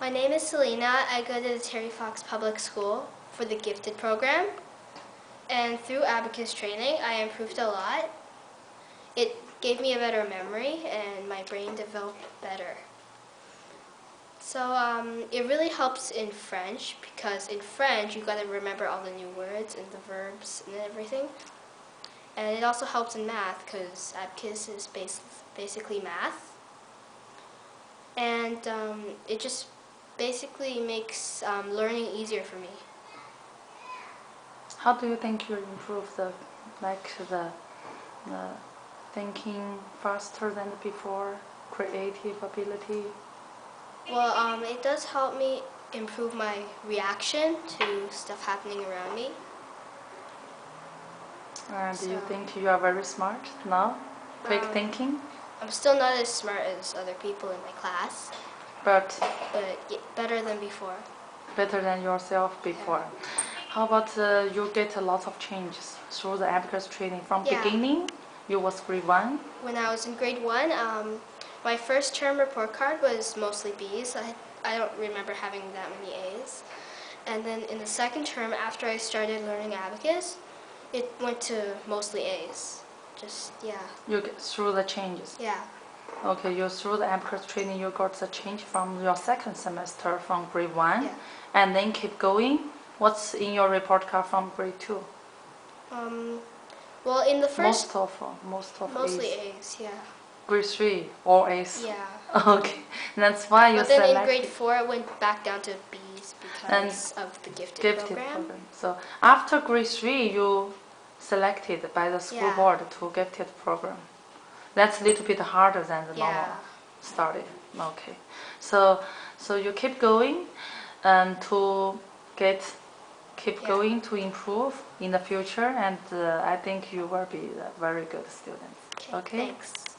My name is Selena. I go to the Terry Fox Public School for the Gifted program. And through abacus training, I improved a lot. It gave me a better memory and my brain developed better. So um, it really helps in French because in French you got to remember all the new words and the verbs and everything. And it also helps in math because abacus is bas- basically math. And um, it just basically makes um, learning easier for me. How do you think you improve the like the, the thinking faster than before, creative ability? Well, um, it does help me improve my reaction to stuff happening around me. And do you think you are very smart now? Quick Um, thinking? I'm still not as smart as other people in my class, But but y- better than before. better than yourself before. How about uh, you get a lot of changes through the abacus training from Yeah. beginning? You was grade one. When I was in grade one, um, my first term report card was mostly B's. I, I don't remember having that many A's. And then in the second term, after I started learning abacus, it went to mostly A's. Just, yeah, You get through the changes. yeah. Okay, you through the abacus training, you got the change from your second semester from grade one, Yeah. and then keep going. What's in your report card from grade two? Um, well, in the first, most of most of mostly A's. A's, yeah. Grade three, all A's. Yeah. Okay, that's why you But then in selected grade four, it went back down to B's because of the gifted, gifted program. program. So after grade three, you selected by the school Yeah. board to gifted program. That's a little bit harder than the normal Yeah. study. Okay, so so you keep going, and to get keep Yeah. going to improve in the future, and uh, I think you will be a very good student. Okay, Okay. thanks.